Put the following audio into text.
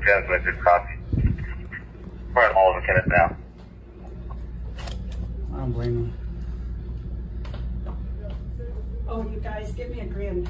Transmitted copy. We're at Oliver Kenneth now. I don't blame him. Oh, you guys, give me a grin.